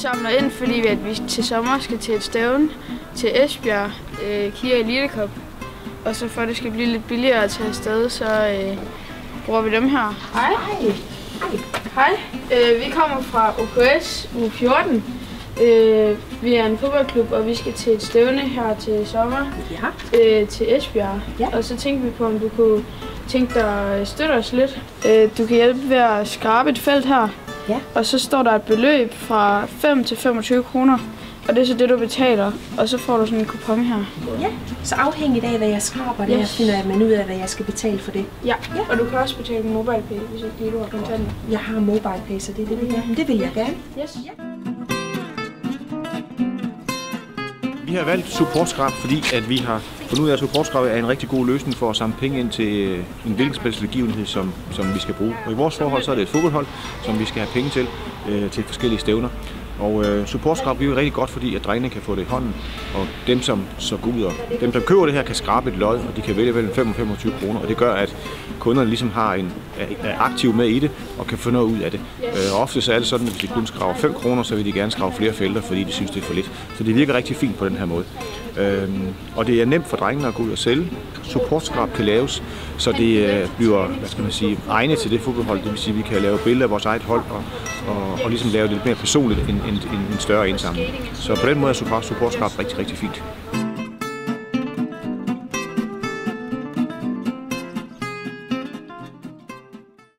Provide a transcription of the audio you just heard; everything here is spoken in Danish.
samler ind, fordi vi, at vi til sommer skal til et stævne til Esbjerg, øh, Kia Elite Cup. Og så for at det skal blive lidt billigere at tage afsted, så øh, bruger vi dem her. Hej. Hej. Øh, vi kommer fra OKS u 14. Øh, vi er en fodboldklub, og vi skal til et stævne her til sommer Ja. øh, til Esbjerg. Ja. Og så tænkte vi på, om du kunne tænke dig at støtte os lidt. Øh, du kan hjælpe ved at skrabe et felt her. Ja. Og så står der et beløb fra 5 til 25 kroner. Og det er så det, du betaler. Og så får du sådan en kupon her. ja. Så afhængigt af, hvad jeg skraber, der Yes. finder jeg man ud af, hvad jeg skal betale for det. Ja. ja. Og du kan også betale med MobilePay, hvis ikke lige du har kontanter. Jeg har MobilePay, så det er det, vi gør. Men det vil jeg gerne. Yes. Ja. Vi har valgt supportskrab, fordi at vi har nu er af, at er en rigtig god løsning for at samle penge ind til øh, en hvilken som som, som vi skal bruge. Og i vores forhold så er det et fodboldhold, som vi skal have penge til, øh, til forskellige stævner. Og øh, supportskrab er rigtig godt, fordi at drengene kan få det i hånden, og dem som så går ud og dem som køber det her kan skrabe et lod, og de kan vælge mellem 5 og 25 kroner, og det gør, at kunderne ligesom har en, er, aktiv med i det, og kan få noget ud af det. Øh, ofte så er det sådan, at hvis de kun skraver 5 kroner, så vil de gerne skrave flere felter, fordi de synes, det er for lidt. Så det virker rigtig fint på den her måde. Øhm, og det er nemt for drengene at gå ud og sælge. Supportskrab kan laves, så det øh, bliver hvad skal man sige, egnet til det fodboldhold. Det vil sige, at vi kan lave billeder af vores eget hold og, og, og ligesom lave det lidt mere personligt end, en, en, en større indsamling. Så på den måde er support- skabt rigtig, rigtig fint.